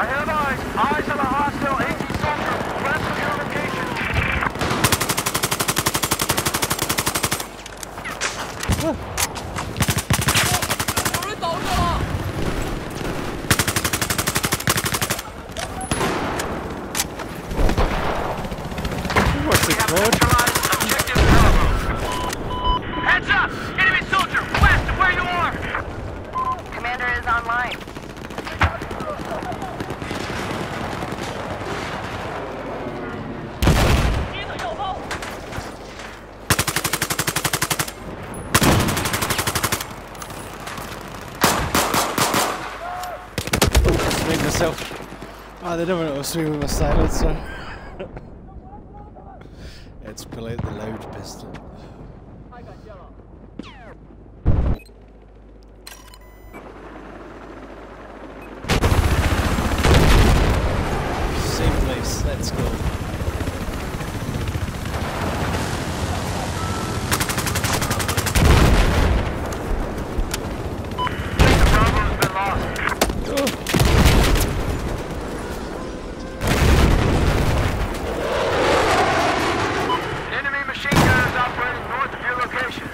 I have eyes. Eyes on a hostile 18 soldier west of your location. What's We it have called? neutralized objective Bravo. Heads up! Enemy soldier west of where you are! Commander is online. Swing myself. To swing with silencer. Let's pull out the loud pistol. Same place, let's go. The Bravo's been lost. Enemy machine gunners operating north of your location.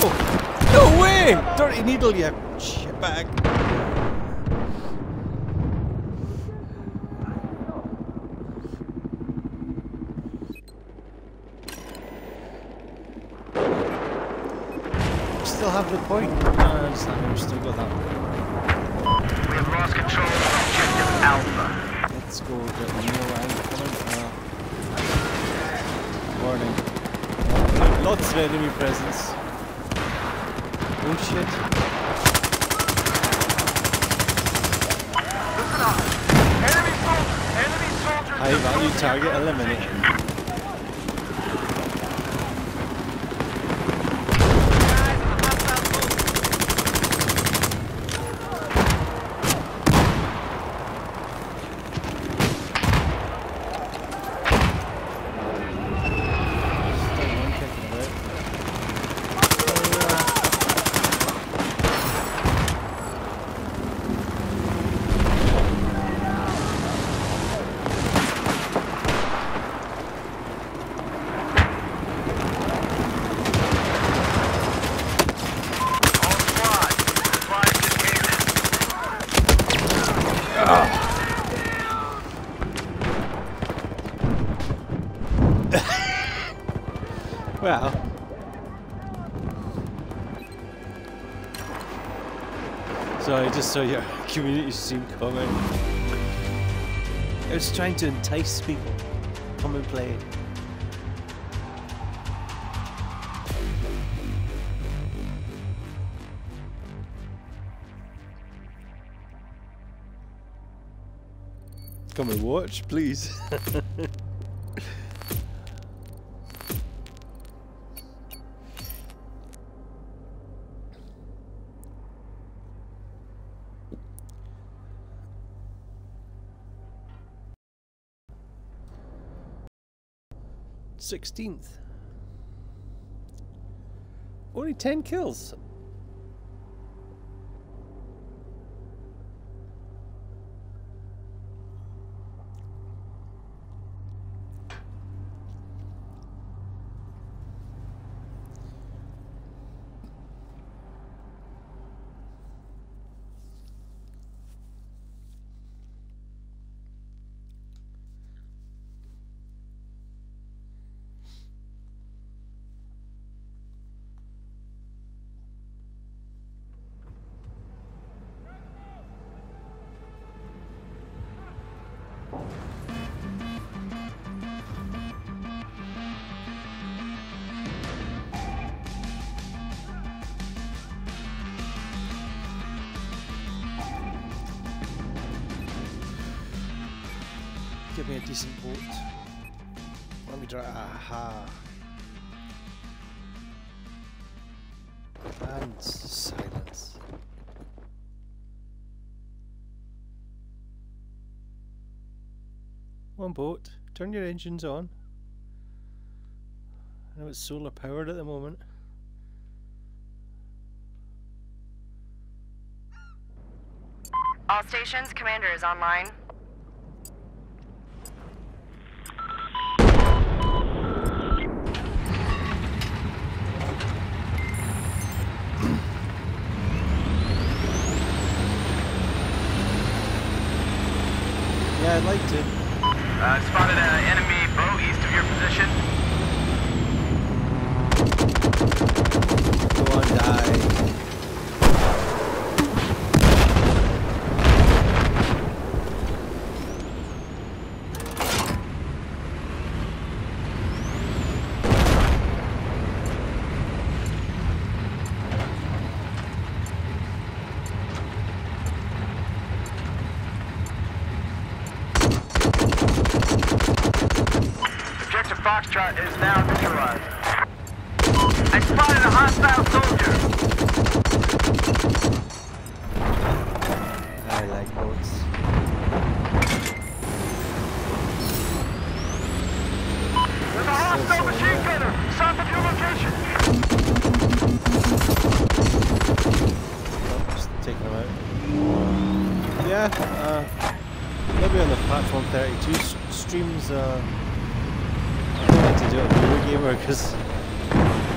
Oh, no way! Dirty needle, you shitbag. Still have the point? No, it's not. We've still got that. We have lost control of objective Alpha. Let's go get the new line. Uh, warning. Lots of enemy presence. Shit. Listen up. Enemy soldier. Enemy soldier. High value target eliminated. Saw your community stream coming. I was trying to entice people. Come and play. Come and watch, please. Sixteenth. Only ten kills. Give me a decent boat. Let me try. Aha. And silence. One boat. Turn your engines on. I know it's solar powered at the moment. All stations, Commander is online. Yeah, I'd like to. Uh, spotted an enemy boat east of your position. Go on, die. Objective Foxtrot I spotted a hostile soldier. I like boats. There's a hostile machine gunner south of your location. Oh, just taking them out. Yeah, uh, maybe on the platform 32 s- streams. Uh, I don't like to do it with Eurogamer because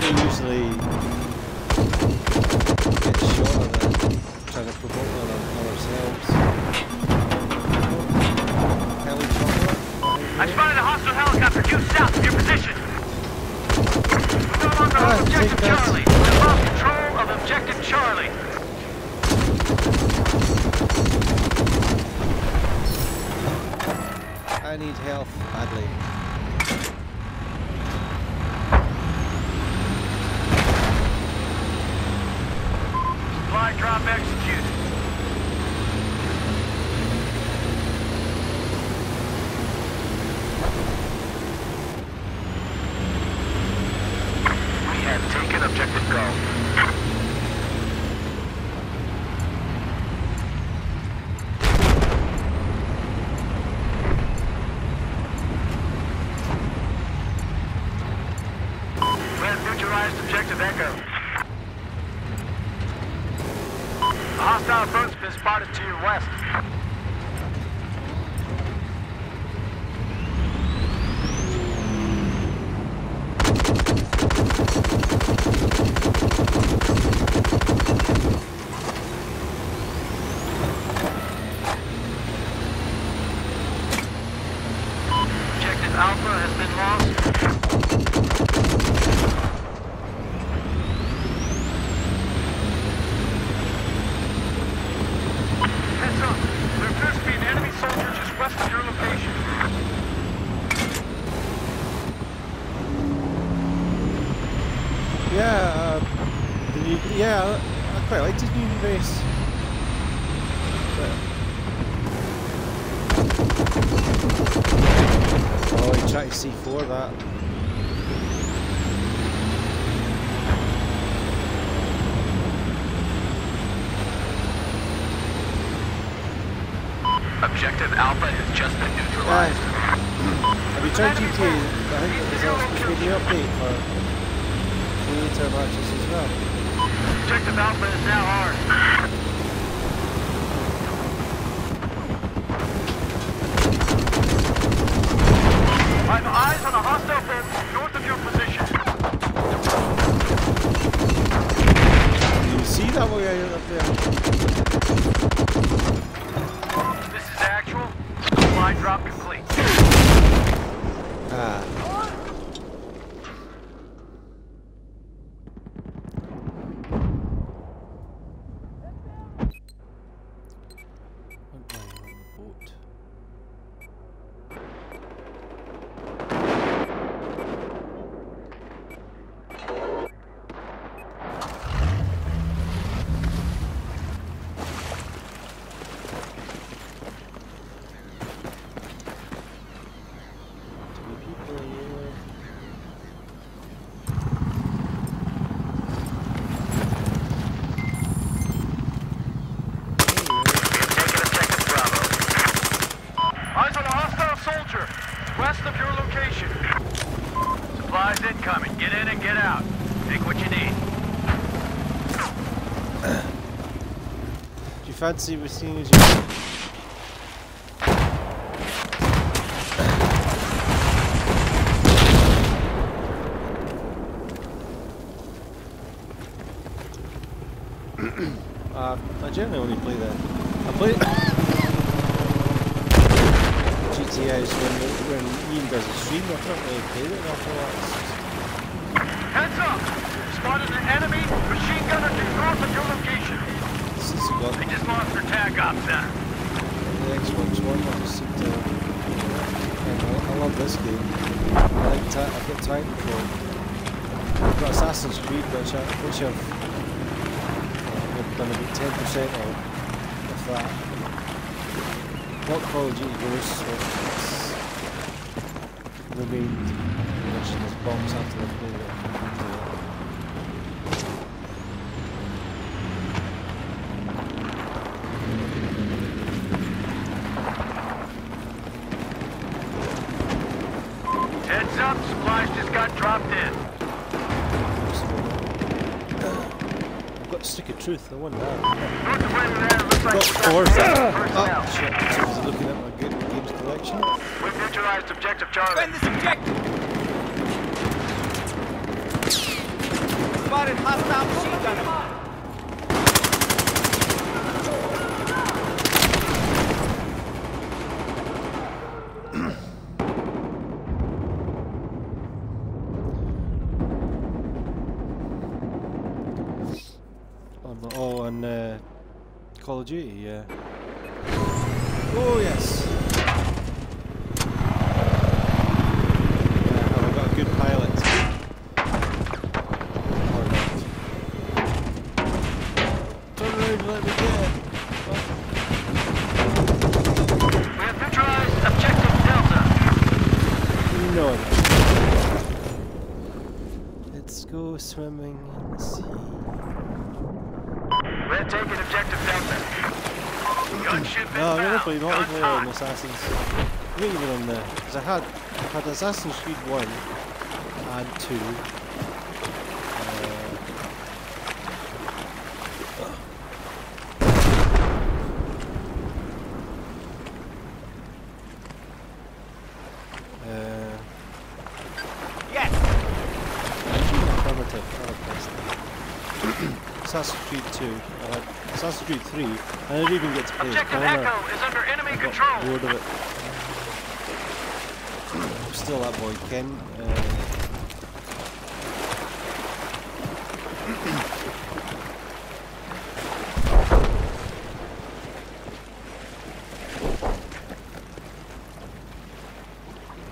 they usually get shot at it, trying to promote on, on ourselves. I spotted a hostile helicopter due south of your position. We no longer hold objective. Charlie. We have lost control of objective Charlie. I need health badly. Supply drop executed. We have taken objective go. We have neutralized objective Echo. A hostile boat's been spotted to your west. Objective Alpha has been lost. Heads up. There appears to be an enemy soldier just west of your location. Yeah, uh, the new, yeah, I I quite liked his new base. Oh, he tried to C4 that. Objective Alpha has just been Right. neutralized. Have you tried GTA? I think there's also supposed to be the update for creator matches as well. Objective Alpha is now ours. I have eyes on a hostile boat north of your position. You see that way out up there? This is actual. Supply drop complete. Ah. What am I on the boat? Two people here. Taking objective Bravo. north of your location. Supplies incoming. Get in and get out. Take what you need. Seeing as you? uh, I generally only play that. I play GTAs when when Ian does a stream. I've not really played it after that. Heads up! Spotted an enemy machine gunner to north of your location. Since I got They just lost their tag op center. the Xbox One, I just seem to. I, love this game. I like ta- I've got time for. I've got Assassin's Creed, which, I, which I've, uh, I've done about ten percent of, of that. Not Call of Duty Ghosts, so it's the main mission is bombs after the play it. Heads up, supplies just got dropped in. I've got Stick of Truth, I won that. North of where you're at, it looks like Got we four. got Oh, ah, shit. So I was looking at my good games collection. We've neutralized objective Charlie. this objective! Spotted hostile machine gunner. On the, oh, on uh, Call of Duty, yeah. Oh yes. Yeah, have I got a good pilot? Turn around let me get it. We have neutralized objective Delta. It. Let's go swimming in the sea take an objective Delta. Gunship no, I'm gonna not Guns even on Assassins. Not even on there. Because I had, I had Assassin's Creed 1 and 2 Assassin's Creed 2, I had Assassin's Creed 3, I didn't even get to play Objective. Echo is under enemy I control. bored of it. I'm still that boy, Ken. Uh,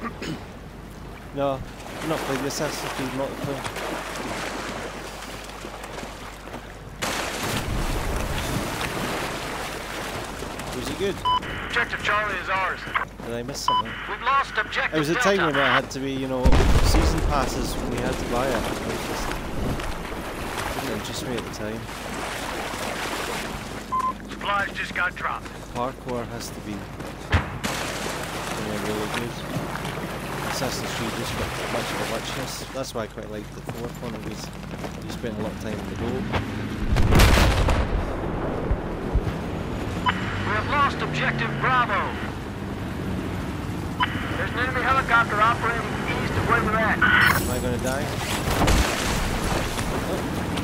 no, I've not played the Assassin's Creed multiplayer. Good? Objective Charlie is ours. Did I miss something? We've lost objective There was a Delta. time when it had to be, you know, season passes when you had to buy it. It was just, didn't interest me at the time. Supplies just got dropped. Parkour has to be know, really good. Assassin's Creed just got much of a muchness. That's why I quite liked the fourth one because you spent a lot of time in the boat. Have lost objective Bravo. There's an enemy helicopter operating east of where we're at. Am I to die? Oh,